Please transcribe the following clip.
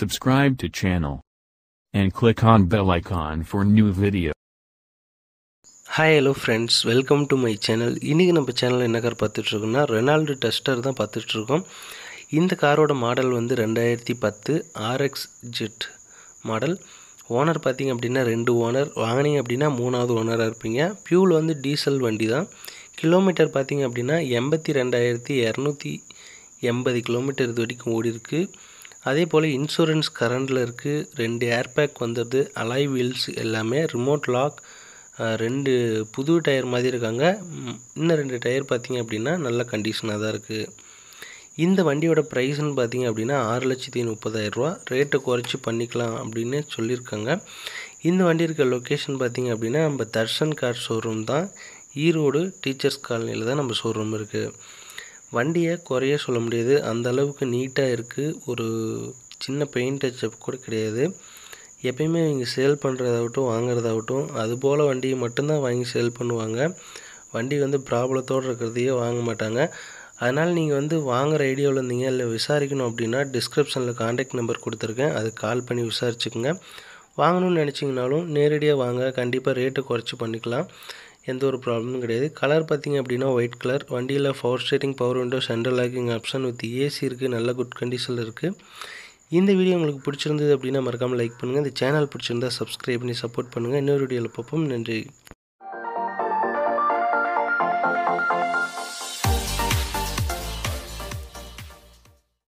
subscribe to channel. And click on bell icon for new video. Hi hello friends welcome to my channel இன்றைக்கி நம்ம channel என்ன car பார்த்துட்ருக்கோம்னா Renault duster தான் பார்த்துட்ருக்கோம். இந்த காரோட model வந்து ரெண்டாயிரத்தி பத்து ஆர்எக்ஸ் ஜெட் மாடல் ஓனர் பார்த்தீங்க அப்படின்னா ரெண்டு ஓனர் வாங்கினீங்க அப்படின்னா மூணாவது ஓனராக இருப்பீங்க. பியூல் வந்து டீசல் வண்டி தான். கிலோமீட்டர் பார்த்தீங்க அப்படின்னா எண்பத்தி ரெண்டாயிரத்தி இரநூத்தி எண்பது கிலோமீட்டர் இது வரைக்கும் ஓடி இருக்குது அதே போல் இன்சூரன்ஸ் கரண்டில் இருக்குது ரெண்டு ஏர்பேக் வந்துடுது அலாய் வீல்ஸ் எல்லாமே ரிமோட் லாக் ரெண்டு புது டயர் மாதிரி இருக்காங்க. இன்னும் ரெண்டு டயர் பார்த்திங்க அப்படின்னா நல்ல கண்டிஷனாக தான் இருக்குது இந்த வண்டியோட ப்ரைஸ்னு பார்த்தீங்க அப்படின்னா ஆறு லட்சத்தி முப்பதாயிரரூவா ரேட்டை குறைச்சி பண்ணிக்கலாம் அப்படின்னு சொல்லியிருக்காங்க. இந்த வண்டி இருக்க லொக்கேஷன் பார்த்திங்க அப்படின்னா நம்ம தர்ஷன் கார் ஷோரூம் தான். ஈரோடு டீச்சர்ஸ் காலனியில் தான் நம்ம ஷோரூம் இருக்குது வண்டியை குறைய சொல்ல முடியாது. அந்த அளவுக்கு நீட்டாக இருக்குது ஒரு சின்ன பெயிண்ட் டச்சப் கூட கிடையாது. எப்பயுமே இங்கே சேல் பண்ணுறதாகட்டும் வாங்குறதாகட்டும் அது போல் வண்டியை மட்டும்தான் வாங்கி சேல் பண்ணுவாங்க. வண்டி வந்து ப்ராப்ளத்தோடு இருக்கிறதையே வாங்க மாட்டாங்க. அதனால் நீங்கள் வந்து வாங்குகிற ஐடியாவில் இருந்தீங்க இல்லை விசாரிக்கணும் அப்படின்னா டிஸ்கிரிப்ஷனில் காண்டாக்ட் நம்பர் கொடுத்துருக்கேன். அது கால் பண்ணி விசாரிச்சுக்கோங்க. வாங்கணும்னு நினச்சிங்கனாலும் நேரடியாக வாங்க. கண்டிப்பாக ரேட்டு குறைச்சி பண்ணிக்கலாம். எந்த ஒரு ப்ராப்ளமும் கிடையாது. கலர் பார்த்தீங்க அப்படின்னா ஒயிட் கலர் வண்டியில் power steering power window central locking option with AC இருக்குது நல்ல குட் கண்டிஷனில் இருக்குது இந்த வீடியோ உங்களுக்கு பிடிச்சிருந்தது அப்படின்னா மறக்காமல் லைக் பண்ணுங்கள் இந்த சேனல் பிடிச்சிருந்தா சப்ஸ்கிரைப் பண்ணி சப்போர்ட் பண்ணுங்கள் இன்னொரு வீடியோவில் பார்ப்போம். நன்றி.